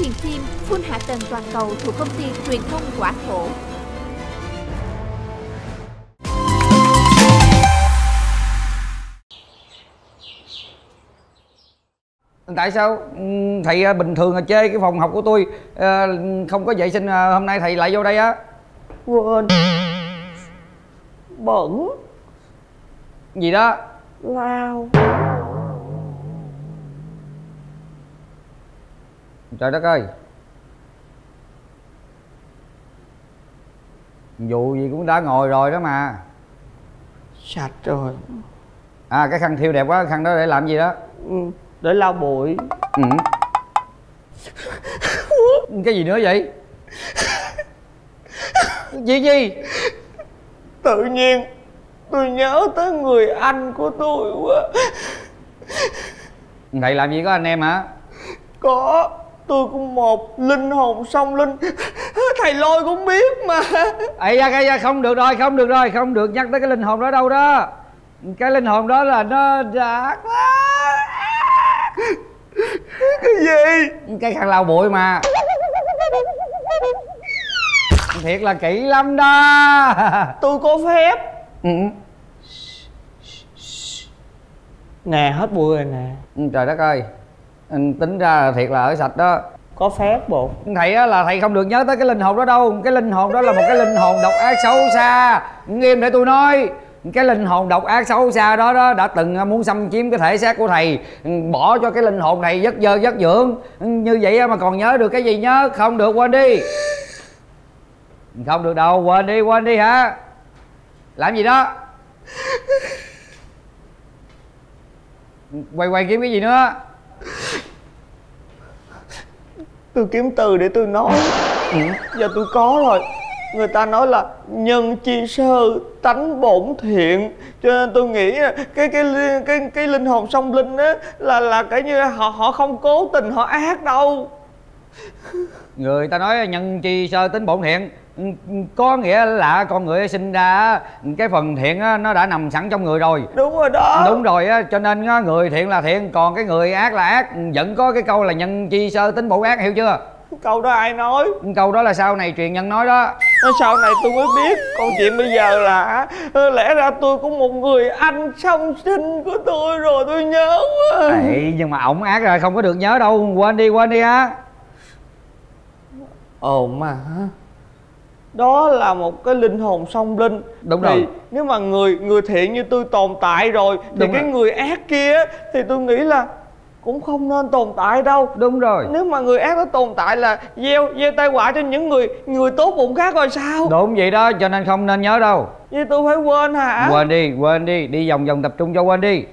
thuyền phim Full hạ tầng toàn cầu thuộc công ty truyền thông Quả Thổ. tại sao? Ừ, thầy à, bình thường là chê cái phòng học của tôi à, không có vệ sinh à, hôm nay thầy lại vô đây á. Quên. Bẩn. Gì đó? Lao trời đất ơi. Vụ gì cũng đã ngồi rồi đó mà. Sạch rồi. À cái khăn thiêu đẹp quá khăn đó để làm gì đó? Ừ, để lau bụi. Ừ. cái gì nữa vậy? Gì gì? Tự nhiên tôi nhớ tới người anh của tôi quá. Thầy làm gì có anh em hả? Có tôi cũng một linh hồn song linh. Thầy lôi cũng biết mà. Ây da ây da không được rồi không được rồi không được nhắc tới cái linh hồn đó đâu đó. Cái linh hồn đó là nó đã cái gì? Cái khăn lau bụi mà. Thiệt là kỹ lắm đó. Tôi có phép. Ừ. nè hết bụi rồi nè. Ừ, trời đất ơi tính ra là thiệt là ở sạch đó. Có phép bộ. Thầy á là thầy không được nhớ tới cái linh hồn đó đâu. Cái linh hồn đó là một cái linh hồn độc ác xấu xa. Nghiêm để tôi nói. Cái linh hồn độc ác xấu xa đó đó đã từng muốn xâm chiếm cái thể xác của thầy. Bỏ cho cái linh hồn này rất dơ rất dưỡng. Như vậy mà còn nhớ được cái gì nhớ? Không được quên đi. Không được đâu quên đi quên đi hả? Làm gì đó? Quay quay kiếm cái gì nữa tôi kiếm từ để tôi nói. Ừ. giờ tôi có rồi. Người ta nói là nhân chi sơ tánh bổn thiện. Cho nên tôi nghĩ cái cái cái cái linh hồn song linh á là là cái như họ họ không cố tình họ ác đâu. Người ta nói nhân chi sơ tính bổn thiện có nghĩa là con người sinh ra cái phần thiện nó đã nằm sẵn trong người rồi. Đúng rồi đó. Đúng rồi á cho nên người thiện là thiện còn cái người ác là ác. Vẫn có cái câu là nhân chi sơ tính bổn ác hiểu chưa? Câu đó ai nói? Câu đó là sau này truyền nhân nói đó. Sau này tôi mới biết. Còn chuyện bây giờ là lẽ ra tôi có một người anh song sinh của tôi rồi tôi nhớ quá. Ê, nhưng mà ổng ác rồi không có được nhớ đâu. Quên đi quên đi á. Ồ mà đó là một cái linh hồn song linh. Đúng thì rồi. nếu mà người người thiện như tôi tồn tại rồi thì đúng cái rồi. người ác kia thì tôi nghĩ là cũng không nên tồn tại đâu. Đúng rồi. Nếu mà người ác nó tồn tại là gieo gieo tai họa cho những người người tốt bụng khác rồi sao? Đúng vậy đó cho nên không nên nhớ đâu. Vậy tôi phải quên hả? Quên đi quên đi. Đi vòng vòng tập trung cho quên đi.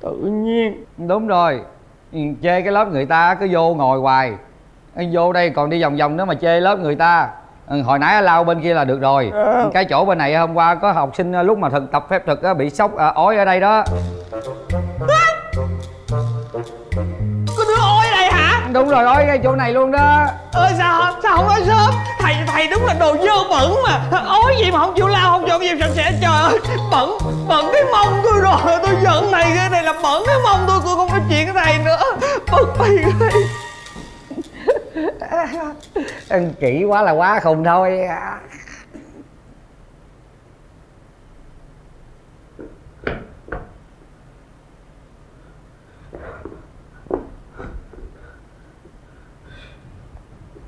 Tự nhiên. Đúng rồi. Chê cái lớp người ta cứ vô ngồi hoài. Vô đây còn đi vòng vòng nữa mà chê lớp người ta. ừ, hồi nãy lao bên kia là được rồi. À. cái chỗ bên này hôm qua có học sinh lúc mà thực tập phép thực bị sốc à, ói ở đây đó. Có đứa ói đây hả? Đúng rồi ói ngay chỗ này luôn đó. Ơi sao sao không nói sớm? Thầy thầy đúng là đồ dơ bẩn mà. Ói gì mà không chịu lao không dọn dẹp sạch sẽ trời ơi bẩn bẩn cái mông tôi rồi. Tôi giận này cái này là bẩn cái mông tôi tôi không nói chuyện cái này nữa. Bực bì đi ăn kỹ quá là quá khùng thôi.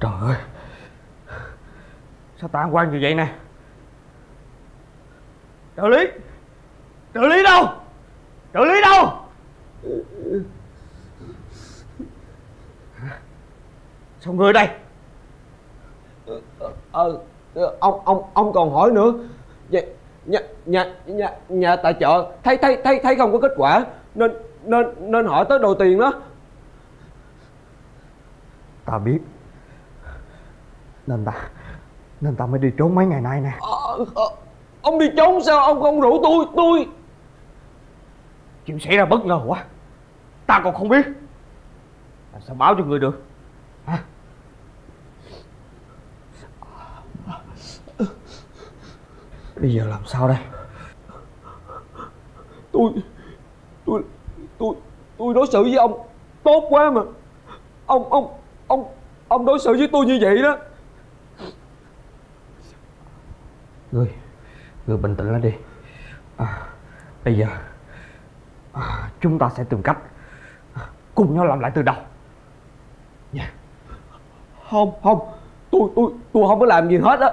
Trời ơi. Sao tạm quan như vậy nè? Trợ lý! Trợ lý đâu? Trợ lý đâu? Sao người đây? Ờ, ờ ông ông ông còn hỏi nữa. Nhà nhà nhà nhà, nhà tại chợ thấy thấy thấy thấy không có kết quả nên nên nên hỏi tới đồ tiền đó. Ta biết. Nên ta nên ta mới đi trốn mấy ngày nay nè. Ờ, ờ, ông đi trốn sao ông không rủ tôi tôi? Chuyện xảy ra bất ngờ quá. Ta còn không biết. Làm sao báo cho người được bây giờ làm sao đây? Tôi tôi tôi tôi đối xử với ông tốt quá mà. Ông ông ông ông đối xử với tôi như vậy đó. Ngươi Ngươi bình tĩnh lên đi. À, Bây giờ à, Chúng ta sẽ tìm cách Cùng nhau làm lại từ đầu. Nha. Không không. Tôi tôi tôi không có làm gì hết á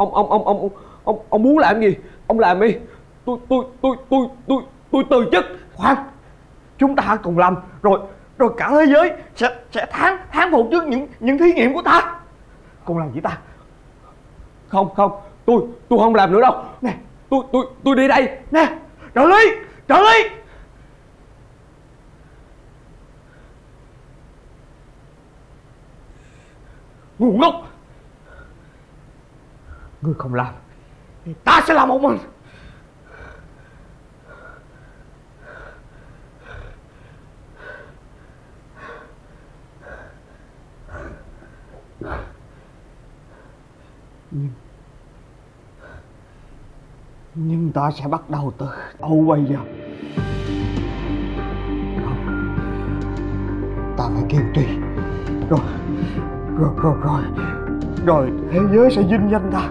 ông ông ông ông ông ông muốn làm gì? Ông làm đi. Tôi tôi tôi tôi tôi tôi từ chức. Khoan, chúng ta cùng làm. Rồi rồi cả thế giới sẽ sẽ thán thán phục trước những những thí nghiệm của ta. Cùng làm gì ta? Không không, tôi tôi không làm nữa đâu. Nè, tôi tôi tôi đi đây. Nè, trợ lý trợ lý. Ngu ngốc ngươi không làm, thì ta sẽ làm một mình. Nhưng nhưng ta sẽ bắt đầu từ đâu bây giờ? Không ta phải kiên trì. Rồi rồi rồi rồi. Rồi, thế giới sẽ vinh danh ta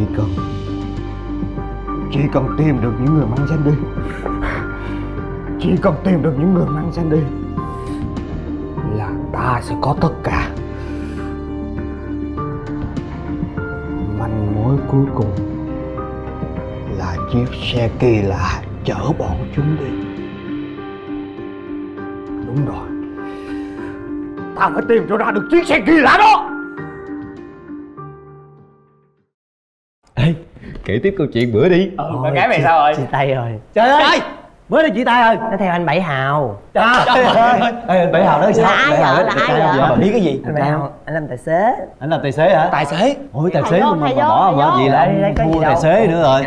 chỉ cần chỉ cần tìm được những người mang danh đi. Chỉ cần tìm được những người mang danh đi là ta sẽ có tất cả. Manh mối cuối cùng là chiếc xe kỳ lạ chở bọn chúng đi. Đúng rồi. Ta phải tìm cho ra được chiếc xe kỳ lạ đó. Ê, kể tiếp câu chuyện bữa đi. Ừ, bạn gái mày sao rồi? chia tay rồi. Trời ơi! Mới đi chia tay rồi nó theo anh bảy hào. Trời ơi! Ê, Bảy Hào nói sao? Là ai Bảy Hào vậy? Là ai vậy? Bà biết cái gì? anh bảy hào anh làm tài xế. Anh làm tài xế hả? Tài xế? Ôi tài xế mà, bỏ vô. gì là mua tài xế nữa rồi.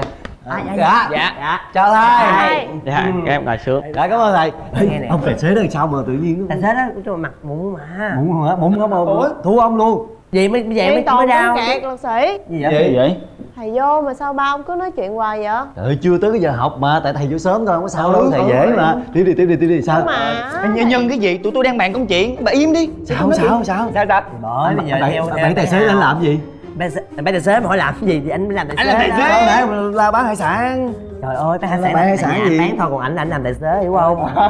À, dạ, Dạ. Dạ. Dạ. Chào thầy. Hai. dạ các em ngồi xuống. Dạ cảm ơn thầy. Nghe nè. Ông tài xế đó sao mà tự nhiên tài xế đó cũng cho mặt mụn mà. Muốn hả? Muốn không mà thua ông luôn vậy mới vậy mới mới đau không kẹt luật sĩ gì vậy? vậy? Thầy vô mà sao ba ông cứ nói chuyện hoài vậy? Trời ơi chưa tới cái giờ học mà Tại thầy vô sớm thôi không có sao Ừ, đâu Thầy ừ, dễ ừ. mà. Tiếp đi tiếp đi tiếp đi sao? mà. Nhân nhân cái gì? Tụi tôi đang bàn công chuyện. Bà im đi. Sao sao sao? sao sao? Bởi bây giờ theo bảy tài xế anh làm gì? Bảy tài xế mà hỏi làm cái gì thì anh mới làm tài xế Anh làm tài đó. xế. Nãy la bán hải sản. Trời ơi cái hải sản bán hải sản gì? anh bán thôi còn ảnh ảnh làm tài xế hiểu không? Là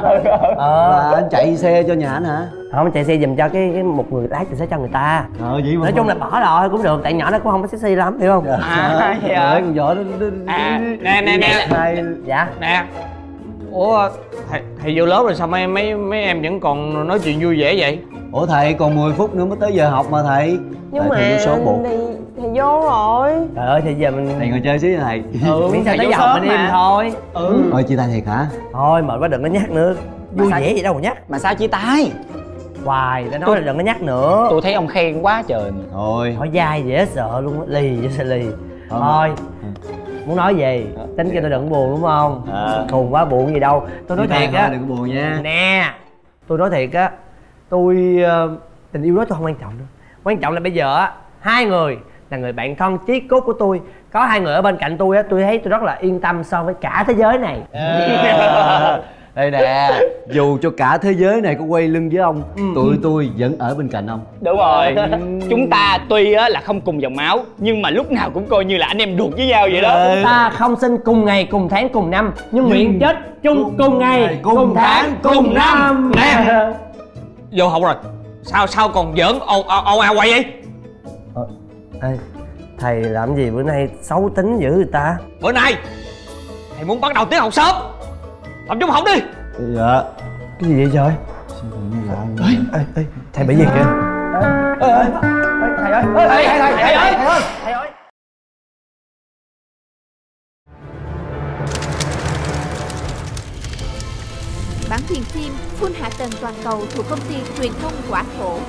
ờ anh chạy xe cho nhà anh hả? không chạy xe giùm cho cái, cái một người lái tài xế cho người ta. Ờ vậy mà nói chung là bỏ rồi cũng được tại nhỏ nó cũng không có sexy lắm hiểu không? À vậy hả Con vợ nó à nè nè nè. Hai dạ. Nè. Ủa thầy, thầy vô lớp rồi sao mấy mấy mấy em vẫn còn nói chuyện vui vẻ vậy Ủa thầy còn 10 phút nữa mới tới giờ học mà thầy. Nhưng Thầy- thầy mà vô số bộ thầy, thầy vô rồi. Trời ơi thì giờ mình Thầy ngồi chơi xíu nha thầy. Ừ miễn sao thầy tới giờ mình im thôi. Ừ. Ôi chia tay thiệt hả? thôi mệt quá đừng có nhắc nữa. Vui vẻ gì đâu mà nhắc. Mà sao chia tay? Hoài đã nói là đừng có nhắc nữa. tôi thấy ông khen quá trời mà. Thôi. Hỏi dai dễ sợ luôn á lì dễ sợ lì. Ờ. thôi. Muốn nói gì? Tính cho tôi đừng buồn đúng không? Ờ. khùng quá buồn gì đâu. Tôi nói thiệt thôi, á. đừng có buồn nha. Nè tôi nói thiệt á tôi ờ, tình yêu đó tôi không quan trọng đâu. Quan trọng là bây giờ á hai người là người bạn thân chí cốt của tôi. Có hai người ở bên cạnh tôi á tôi thấy tôi rất là yên tâm so với cả thế giới này. Đây nè Dù cho cả thế giới này có quay lưng với ông Ừ. Tụi tôi vẫn ở bên cạnh ông. Đúng rồi. Chúng ta tuy á là không cùng dòng máu Nhưng mà lúc nào cũng coi như là anh em ruột với nhau vậy đó. Chúng ta không sinh cùng ngày cùng tháng cùng năm nhưng nguyện chết chung cùng ngày cùng tháng cùng năm. Nè vô học rồi. Sao sao còn giỡn? Ồn ồn ào quậy vậy? Ê, thầy làm gì bữa nay xấu tính dữ người ta? Bữa nay thầy muốn bắt đầu tiết học sớm. Tập trung học đi. Dạ. Cái gì vậy trời? Ê, ê, thầy bị gì kìa? Thầy ơi thầy ơi thầy ơi. Thầy ơi. Thầy ơi Bản quyền phim, Full hạ tầng toàn cầu thuộc công ty truyền thông Quả Thổ.